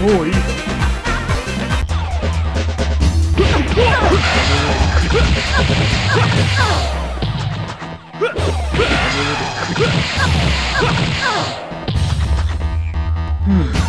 Oh. Hmm.